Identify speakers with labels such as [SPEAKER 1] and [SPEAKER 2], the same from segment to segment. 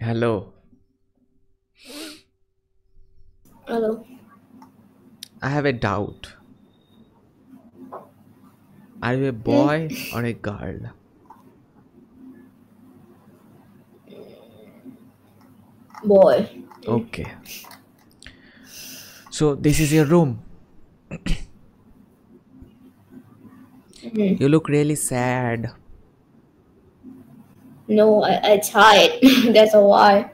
[SPEAKER 1] Hello.
[SPEAKER 2] Hello.
[SPEAKER 1] I have a doubt. Are you a boy or a girl?
[SPEAKER 2] Boy.
[SPEAKER 1] Okay. So this is your room.
[SPEAKER 2] Hmm.
[SPEAKER 1] You look really sad.
[SPEAKER 2] No, I, I tired. That's a why.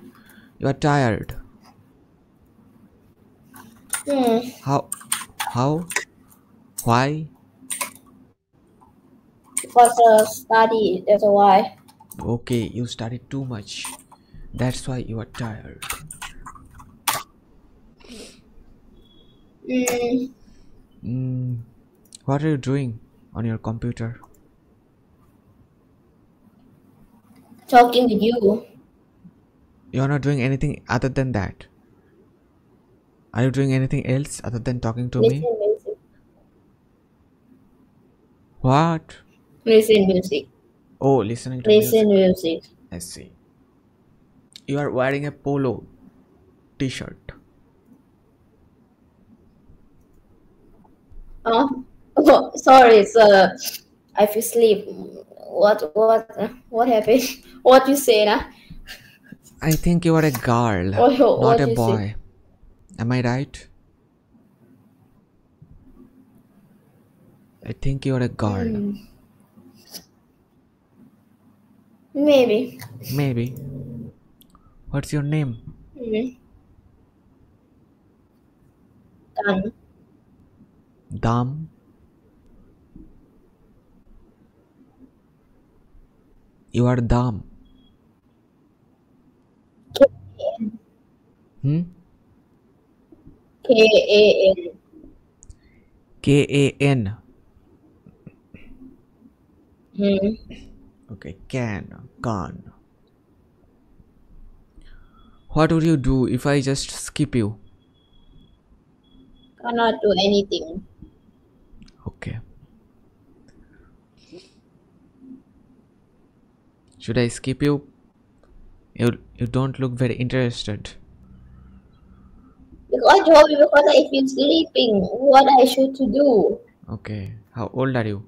[SPEAKER 1] You are tired.
[SPEAKER 2] Hmm.
[SPEAKER 1] How? How? Why?
[SPEAKER 2] Because uh, study. That's a why.
[SPEAKER 1] Okay, you studied too much. That's why you are tired.
[SPEAKER 2] Hmm.
[SPEAKER 1] Mm, what are you doing on your computer?
[SPEAKER 2] Talking to you.
[SPEAKER 1] You're not doing anything other than that. Are you doing anything else other than talking to
[SPEAKER 2] Listen
[SPEAKER 1] me?
[SPEAKER 2] music.
[SPEAKER 1] What?
[SPEAKER 2] Listen music.
[SPEAKER 1] Oh, listening to music.
[SPEAKER 2] Listen music.
[SPEAKER 1] I see. You are wearing a polo t-shirt.
[SPEAKER 2] Oh, oh sorry, sir. I feel sleep. What what what happened? What you say now?
[SPEAKER 1] I think you are a girl,
[SPEAKER 2] What
[SPEAKER 1] not
[SPEAKER 2] what
[SPEAKER 1] a
[SPEAKER 2] you say?
[SPEAKER 1] boy. Am I right? I think you are a girl.
[SPEAKER 2] Hmm. Maybe.
[SPEAKER 1] Maybe. What's your name?
[SPEAKER 2] Done.
[SPEAKER 1] Dam. You are Dam.
[SPEAKER 2] K
[SPEAKER 1] Hmm?
[SPEAKER 2] K A N.
[SPEAKER 1] K A N.
[SPEAKER 2] Hmm.
[SPEAKER 1] Okay, can. Can. What would you do if I just skip you?
[SPEAKER 2] Cannot do anything.
[SPEAKER 1] Okay. Should I skip you? You you don't look very interested.
[SPEAKER 2] Because you because I feel sleeping. What I should to do?
[SPEAKER 1] Okay. How old are you?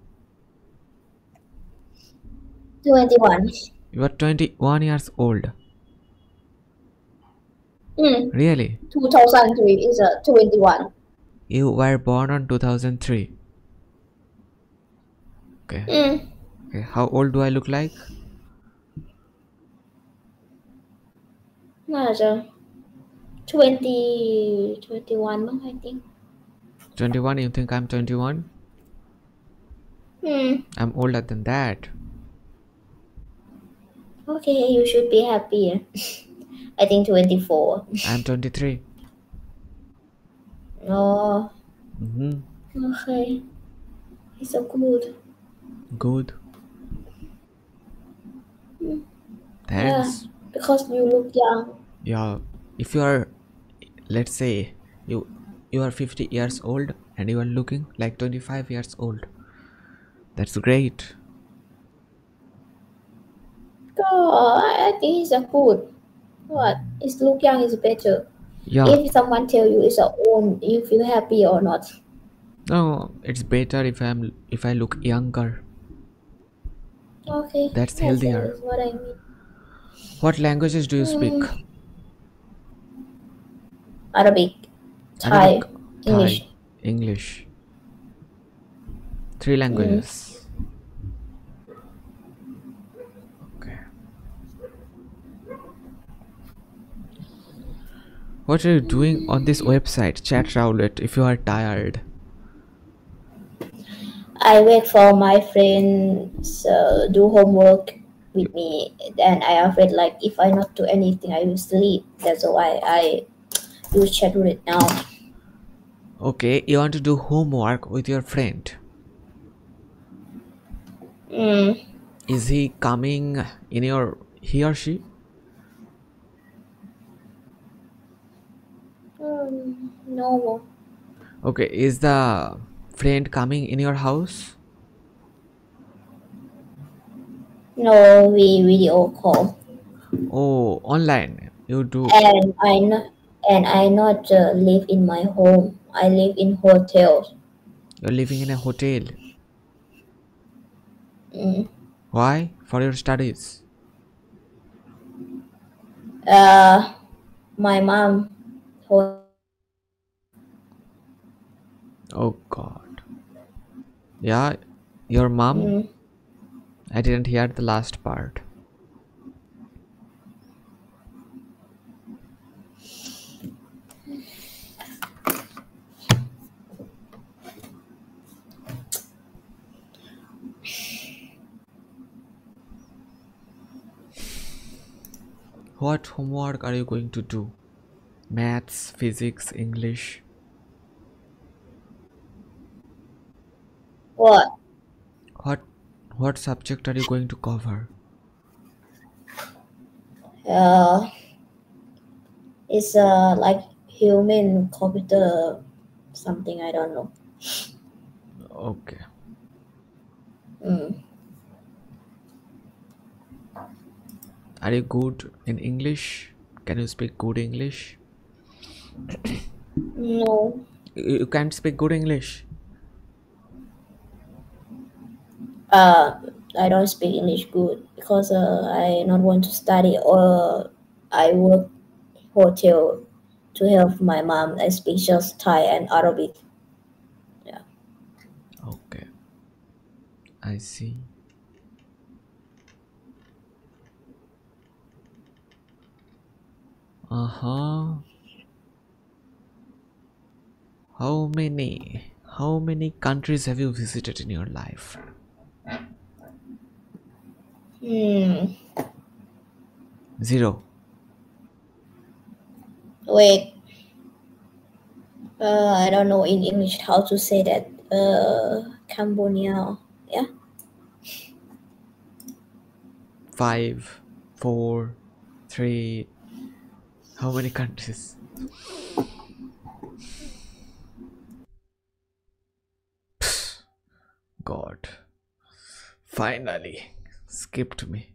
[SPEAKER 2] Twenty one.
[SPEAKER 1] You are 21 years old.
[SPEAKER 2] Hmm.
[SPEAKER 1] Really?
[SPEAKER 2] Two thousand three is a twenty one.
[SPEAKER 1] You were born on 2003. Okay.
[SPEAKER 2] Hmm.
[SPEAKER 1] Okay. How old do I look like?
[SPEAKER 2] Not sure. 20, 21 I think.
[SPEAKER 1] 21? You think I'm 21?
[SPEAKER 2] Hmm.
[SPEAKER 1] I'm older than that.
[SPEAKER 2] Okay, you should be happier. I think 24.
[SPEAKER 1] I'm 23. No.
[SPEAKER 2] Oh.
[SPEAKER 1] Mm-hmm.
[SPEAKER 2] Okay. It's so good.
[SPEAKER 1] Good.
[SPEAKER 2] Hmm.
[SPEAKER 1] Thanks.
[SPEAKER 2] Yeah because you look young
[SPEAKER 1] Yeah. If you are, let's say, you you are fifty years old and you are looking like twenty-five years old. That's great.
[SPEAKER 2] oh I think it's a good what it's look young is better
[SPEAKER 1] Yeah.
[SPEAKER 2] if someone tell you it's a own you feel happy or not
[SPEAKER 1] No, it's better if I'm if I look younger.
[SPEAKER 2] okay
[SPEAKER 1] That's
[SPEAKER 2] that's
[SPEAKER 1] healthier.
[SPEAKER 2] what I mean
[SPEAKER 1] What languages do you speak?
[SPEAKER 2] Arabic Thai
[SPEAKER 1] Arabic,
[SPEAKER 2] English
[SPEAKER 1] Thai, English. Three languages. Okay. What are you doing on this website, Chat Roulette, if you are tired?
[SPEAKER 2] I wait for my friends uh, do homework with me. Then I afraid like if I not do anything, I will sleep. That's why I use chat roulette now.
[SPEAKER 1] Okay, you want to do homework with your friend.
[SPEAKER 2] Mm.
[SPEAKER 1] Is he coming in your he or she?
[SPEAKER 2] Mm, no,
[SPEAKER 1] Okay, is the friend coming in your house?
[SPEAKER 2] No, we video call.
[SPEAKER 1] Oh, online. You do.
[SPEAKER 2] and I not and I not uh, live in my home. I live in hotels.
[SPEAKER 1] You're living in a hotel.
[SPEAKER 2] Mm.
[SPEAKER 1] Why? For your studies.
[SPEAKER 2] Uh, my mom.
[SPEAKER 1] Oh God. Yeah, your mom.
[SPEAKER 2] Mm.
[SPEAKER 1] I didn't hear the last part. What homework are you going to do? Maths, physics, English.
[SPEAKER 2] What?
[SPEAKER 1] What subject are you going to cover?
[SPEAKER 2] Uh, it's uh like human computer something I don't know.
[SPEAKER 1] Okay.
[SPEAKER 2] Mm.
[SPEAKER 1] Are you good in English? Can you speak good English?
[SPEAKER 2] No.
[SPEAKER 1] You, you can't speak good English.
[SPEAKER 2] Uh, I don't speak English good because uh, I not want to study or I work hotel to help my mom. I speak just Thai and Arabic. Yeah.
[SPEAKER 1] Okay. I see. Uh-huh. How many how many countries have you visited in your life?
[SPEAKER 2] Hmm.
[SPEAKER 1] Zero.
[SPEAKER 2] Wait. Uh, I don't know in English how to say that. Uh, Cambodia. Yeah.
[SPEAKER 1] Five, four, three. How many countries? God. Finally. Skipped me.